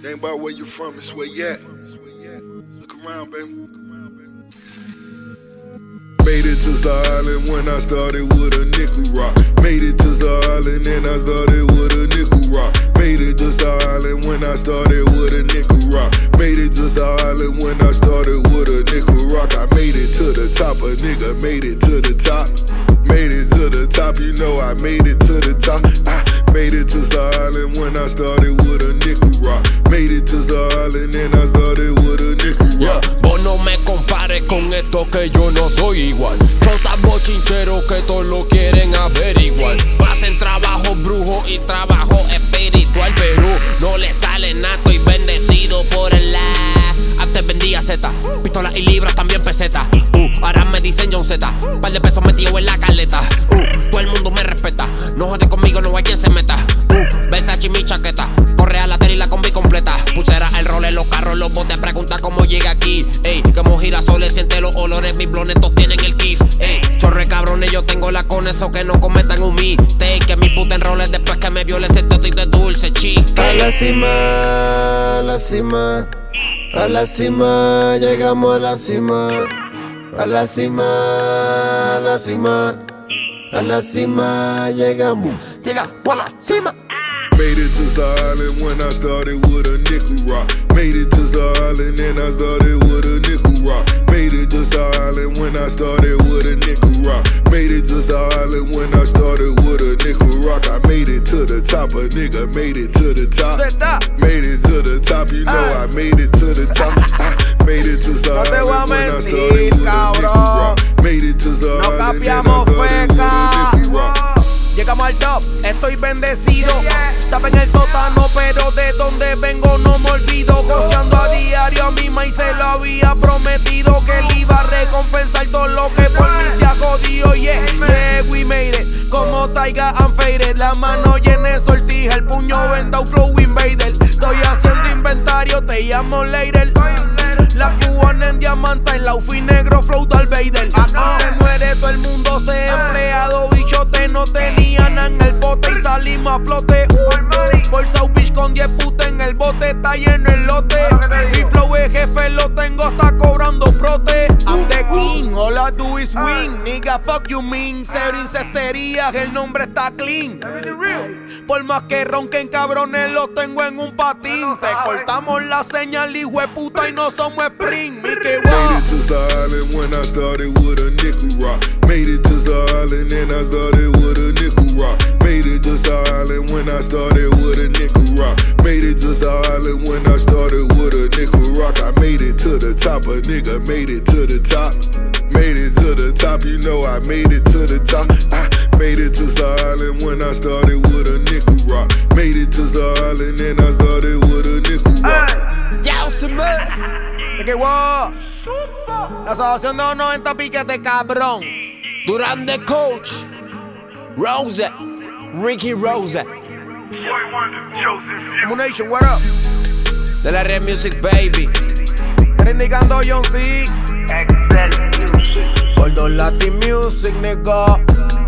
Ain't about where you from, it's where you at. Look around, baby. Made it to the island when I started with a nickel rock. Made it to the island and I started with a nickel rock. Made it to the island when I started with a nickel rock. Made it to the island when I started with a nickel rock. I made it to the top, a nigga made it to the top. Made it to the top, you know I made it to the top. I made it to the island when I started que yo no soy igual. Son tan bochincheros que todos lo quieren averiguar. Hacen trabajo brujo y trabajo espiritual, pero no le sale nato y bendecido por el la. Antes vendía Z, pistolas y libras también pesetas. Uh, ahora me dicen John Z, par de pesos metido en la caleta. Uh, todo el mundo me respeta, no jode conmigo, no hay quien se meta. Uh, Versace mi chaqueta, correa la tela y la combi completa. Pulsera, el rol en los carros, los botes, pregunta cómo llega aquí. Girasoles, siente los olores, mis blonetos tienen el kiff. Ey, chorre cabrones, yo tengo la con eso que no cometan un mistake. Que mi puta en roles después que me viole ese totito de dulce, chique. A la cima, a la cima, a la cima, llegamos a la cima. A la cima, a la cima, a la cima, llegamos. Llegamos a la cima. Made it to the island when I started with a nickel rock. Made it to the top, a nigga made it to the top. Made it to the top, you know I made it to the top. I made it to the No te voy a mentir, cabrón. Made it to the No a feca. Llegamos al top, estoy bendecido. Estaba en el sótano, pero de donde vengo no me olvido. Goceando a diario a mi y se lo había prometido que le iba a recompensar todo lo que por mí se ha jodido. Yeah, yeah, we made it. Como Taiga la mano llena de sortija, el puño vendado flow invader. Estoy haciendo inventario, te llamo later. All I do is win. Nigga, fuck you mean. Cero incesterías, el nombre está clean. Por más que ronquen cabrones, lo tengo en un patín. Te cortamos la señal, hijo de puta, y no somos sprint. Mickey Made it to the island when I started with a nickel rock. Made it to the island and I started with a nickel rock. Made it to the island when I started with a nickel rock. Made it to the island when I started with a nickel rock. I made it to the top, a nigga made it to the top. Made it to the top, you know I made it to the top. I made it to the island when I started with a nickel rock. Made it to the island and I started with a nickel rock. Ya se me. Mickey Wow. La asociación de los 90 piquete, cabrón. Durán de Coach, Rose, Ricky Rose, Munation, what up? De la Red Music Baby. Está indicando John C. Por Latin Music, nigga.